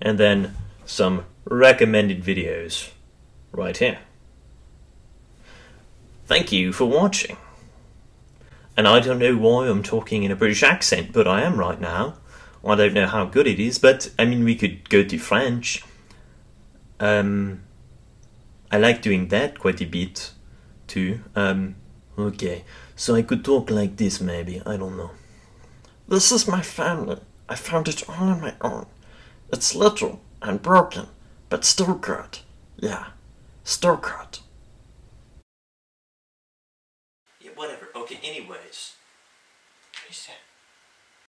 and then some recommended videos right here. Thank you for watching. And I don't know why I'm talking in a British accent, but I am right now. I don't know how good it is, but I mean, we could go to French. Um, I like doing that quite a bit too. Um, okay, so I could talk like this maybe, I don't know. This is my family. I found it all on my own. It's little and broken, but still good. Yeah, still good. Yeah, whatever. Okay, anyways. What is that?